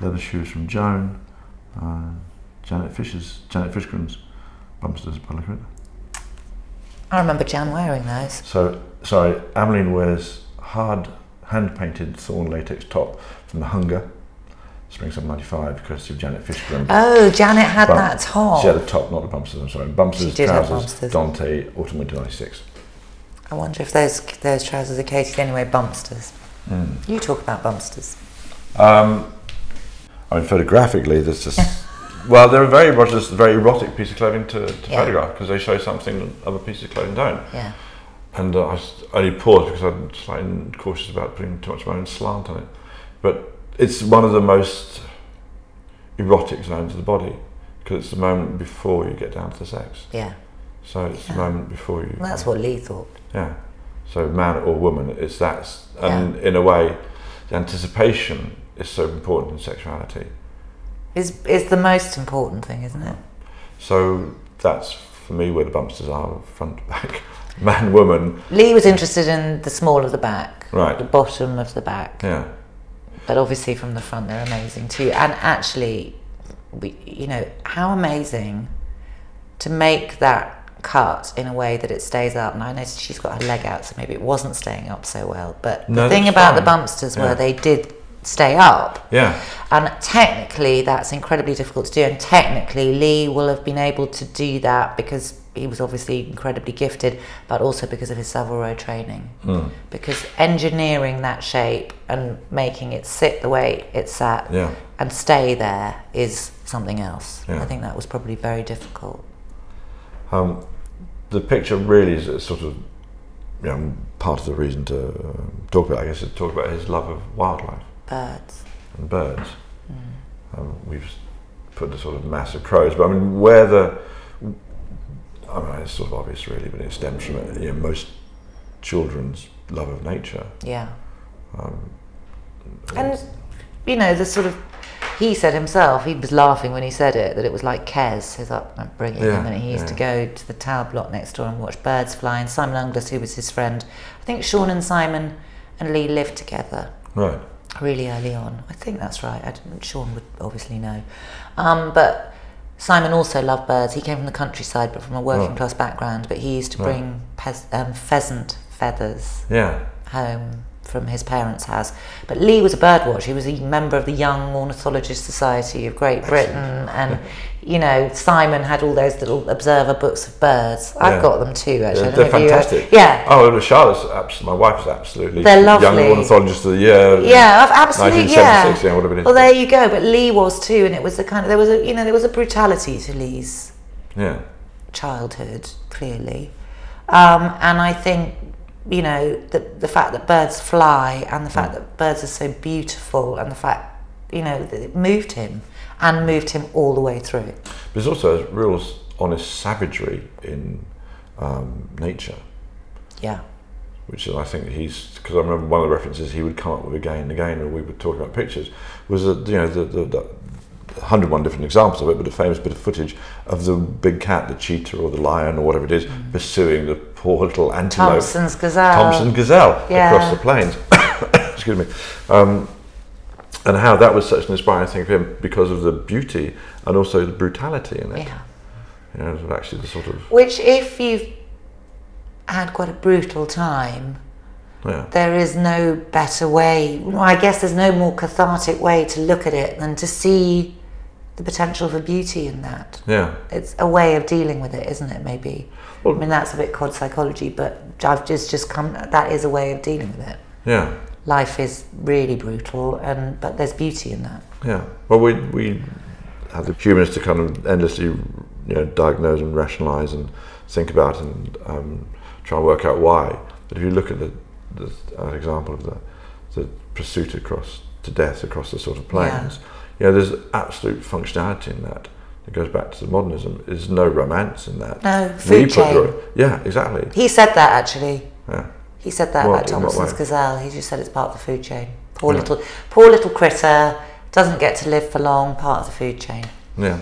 Leather shoes from Joan, uh, Janet Fisher's, Janet Fischgrund's Bumsters by at. I remember Jan wearing those. So, sorry, Ameline wears hard hand-painted thorn latex top from The Hunger, Spring Summer 95, courtesy of Janet Fishgren. Oh, Janet had Bum- that top. She had a top, not the Bumsters, I'm sorry. Bumsters, She did have trousers, Bumsters. Dante, Autumn Winter 96. I wonder if those those trousers are Katie anyway. Bumpsters. Mm. You talk about bumpsters. Um, I mean, photographically, there's just well, they're a very just a very erotic piece of clothing to, to Yeah. photograph because they show something that other pieces of clothing don't. Yeah. And uh, I only paused because I'm slightly cautious about putting too much of my own slant on it. But it's one of the most erotic zones of the body because it's the moment before you get down to the sex. Yeah. So it's Yeah. the moment before you. Well, that's what Lee thought. Yeah. So man or woman, it's that, and in a way, the anticipation is so important in sexuality. Is is the most important thing, isn't it? So that's for me where the bumpsters are, front to back, man, woman. Lee was interested in the small of the back, Right. the bottom of the back, Yeah. but obviously from the front they're amazing too. And actually, we, you know, how amazing to make that cut in a way that it stays up. And I noticed she's got her leg out, so maybe it wasn't staying up so well. But No, the thing about the fine. bumpsters Yeah. were they did stay up. Yeah. And technically, that's incredibly difficult to do. And technically, Lee will have been able to do that because he was obviously incredibly gifted, but also because of his Savile Row training. Mm. Because engineering that shape and making it sit the way it sat Yeah. and stay there is something else. Yeah. I think that was probably very difficult. Um, the picture really is sort of you know, part of the reason to um, talk about. I guess to talk about his love of wildlife Birds. and birds. Um, we've put a sort of mass of crows, but I mean, where the I mean, it's sort of obvious, really, but it stems from you know, most children's love of nature. Yeah. Um, And, you know, the sort of, he said himself, he was laughing when he said it, that it was like Kes, his upbringing, Yeah, and he used to go to the tower block next door and watch birds fly. And Simon Ungless, who was his friend, I think Sean and Simon and Lee lived together right. Really early on. I think that's right. I didn't, Sean would obviously know. Um, but Simon also loved birds. He came from the countryside, but from a working Right. class background. But he used to Right. bring pes- um, pheasant feathers Yeah. home from his parents' house. But Lee was a birdwatcher. He was a member of the Young Ornithologist Society of Great Britain, and you know Simon had all those little observer books of birds. I've got them too. Actually, Yeah, they're you- fantastic. yeah. Oh, well, Charlotte's abs- my wife is absolutely They're lovely. young ornithologist of the year. Yeah, absolutely. Yeah. 1976, yeah, whatever it is. Well, there you go. But Lee was too, and it was the kind of there was a you know there was a brutality to Lee's Yeah. childhood, clearly. Um, and I think, you know, the, the fact that birds fly and the fact that birds are so beautiful and the fact, you know, that it moved him and moved him all the way through. There's also a real honest savagery in um, nature, Yeah. which is, I think he's because I remember one of the references he would come up with again and again when we were talking about pictures was that you know the, the, the 101 different examples of it, but a famous bit of footage of the big cat, the cheetah or the lion or whatever it is, pursuing the poor little antelope. Thomson's gazelle. Thomson gazelle Yeah. across the plains. Excuse me. Um, and how that was such an inspiring thing for him because of the beauty and also the brutality in it. Yeah. You know, it was actually the sort of Which, if you've had quite a brutal time, yeah, there is no better way. Well, I guess there's no more cathartic way to look at it than to see the potential for beauty in that. yeah, It's a way of dealing with it, isn't it? Maybe. Well- I mean, that's a bit cod psychology, but I've just just come. That is a way of dealing with it. yeah, Life is really brutal, and but there's beauty in that. yeah. Well, we we have the humans to kind of endlessly, you know, diagnose and rationalize and think about and um, try and work out why. But if you look at the, the uh, example of the the pursuit across to death across the sort of plains, you know, there's absolute functionality in that. It goes back to the modernism. There's no romance in that. No, food chain. yeah, exactly. He said that actually. Yeah. He said that What- about Thomson's gazelle. He just said it's part of the food chain. Poor Yeah. little, poor little critter doesn't get to live for long. Part of the food chain. Yeah.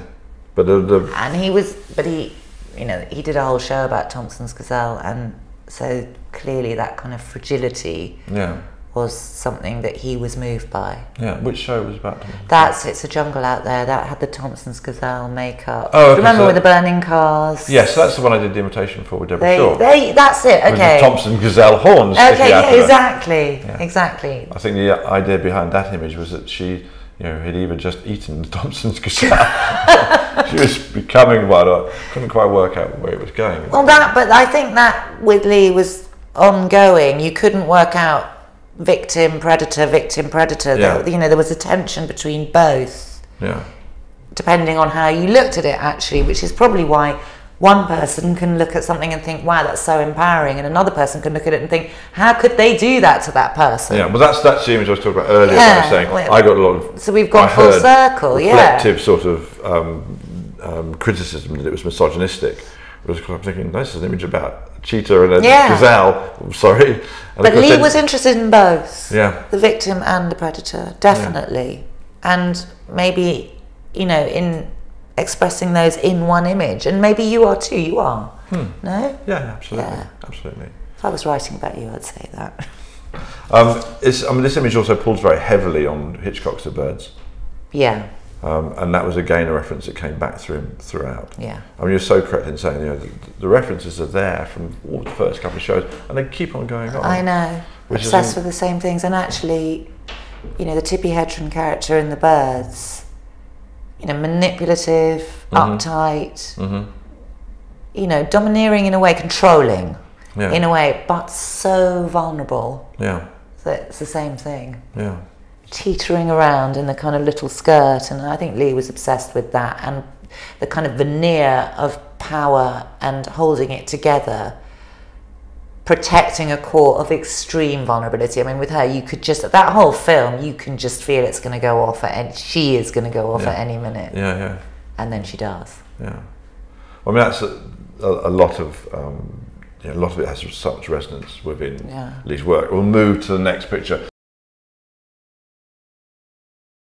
But the, the And he was, but he, you know, he did a whole show about Thomson's gazelle, and so clearly that kind of fragility yeah. Was something that he was moved by. Yeah, which show was about? That's It's a Jungle Out There. That had the Thomson's Gazelle makeup. Oh, okay, Remember so with the burning cars? Yes, that's the one I did the invitation for with Deborah They, Shaw. they, that's it, With okay. the Thomson Gazelle horns Okay, yeah, exactly, Yeah. exactly. I think the idea behind that image was that she, you know, had either just eaten the Thomson's Gazelle. she was becoming one. I couldn't quite work out where it was going. Well, that, but I think that with Lee was ongoing. You couldn't work out victim, predator, victim, predator. Yeah. There- you know, there was a tension between both, yeah, depending on how you looked at it, actually, which is probably why one person can look at something and think, wow, that's so empowering, and another person can look at it and think, how could they do that to that person? yeah. Well, that's that's the image I was talking about earlier. Yeah, I was saying well, I got a lot of. So we've gone I full circle, yeah. reflective sort of um, um, criticism that it was misogynistic. Whereas I'm thinking, this is an image about a cheetah and a Yeah. gazelle. I'm sorry. And But Lee then- was interested in both. Yeah. The victim and the predator, definitely. And maybe, you know, in expressing those in one image. And maybe you are too, you are. No? Yeah, absolutely, Yeah. absolutely. If I was writing about you, I'd say that. Um, I mean, this image also pulls very heavily on Hitchcock's The Birds. Yeah, Um, and that was again a reference that came back through him throughout. yeah. I mean, you're so correct in saying, you know, the, the references are there from all the first couple of shows, and they keep on going on. I know. Obsessed with the same things. And actually, you know, the Tippi Hedren character in The Birds, you know, manipulative, uptight, hmm you know, domineering in a way, controlling Yeah. in a way, but so vulnerable Yeah, that it's the same thing. yeah, teetering around in the kind of little skirt, and I think Lee was obsessed with that and the kind of veneer of power and holding it together, protecting a core of extreme vulnerability. I mean, with her, you could just that whole film, you can just feel it's going to go off at, and she is going to go off Yeah. at any minute, yeah, yeah, and then she does. yeah. I mean, that's a, a, a lot of. Um, you know, a lot of it has such resonance within Yeah. Lee's work. We'll move to the next picture.